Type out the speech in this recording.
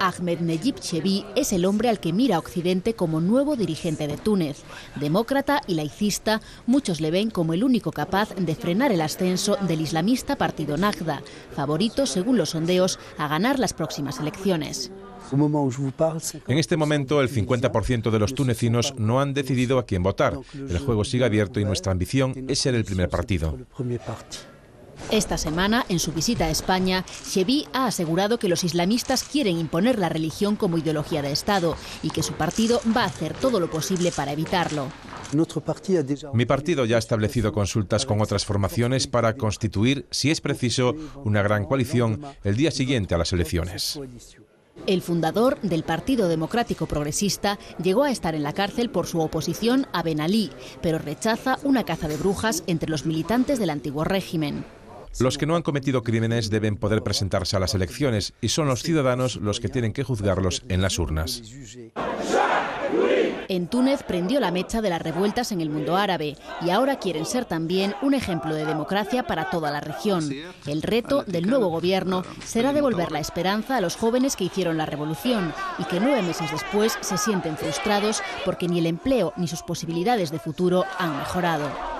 Ahmed Nejib Chebi es el hombre al que mira Occidente como nuevo dirigente de Túnez. Demócrata y laicista, muchos le ven como el único capaz de frenar el ascenso del islamista partido Nagda, favorito, según los sondeos, a ganar las próximas elecciones. En este momento, el 50% de los tunecinos no han decidido a quién votar. El juego sigue abierto y nuestra ambición es ser el primer partido. Esta semana, en su visita a España, Chevi ha asegurado que los islamistas quieren imponer la religión como ideología de Estado y que su partido va a hacer todo lo posible para evitarlo. Mi partido ya ha establecido consultas con otras formaciones para constituir, si es preciso, una gran coalición el día siguiente a las elecciones. El fundador del Partido Democrático Progresista llegó a estar en la cárcel por su oposición a Ben Ali, pero rechaza una caza de brujas entre los militantes del antiguo régimen. Los que no han cometido crímenes deben poder presentarse a las elecciones y son los ciudadanos los que tienen que juzgarlos en las urnas. En Túnez prendió la mecha de las revueltas en el mundo árabe y ahora quieren ser también un ejemplo de democracia para toda la región. El reto del nuevo gobierno será devolver la esperanza a los jóvenes que hicieron la revolución y que nueve meses después se sienten frustrados porque ni el empleo ni sus posibilidades de futuro han mejorado.